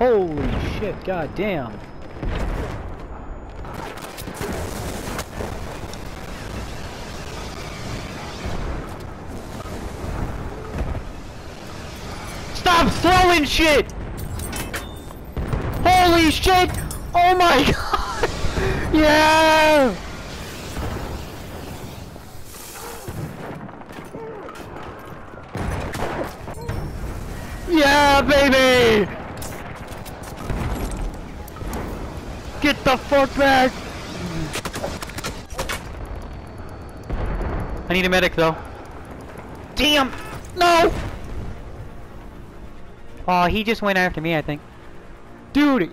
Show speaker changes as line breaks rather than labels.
Holy shit, god damn. Stop throwing shit! Holy shit! Oh my god! Yeah! Yeah, baby! Get the fuck back! I need a medic though. Damn! No! Oh, he just went after me, I think. Dude,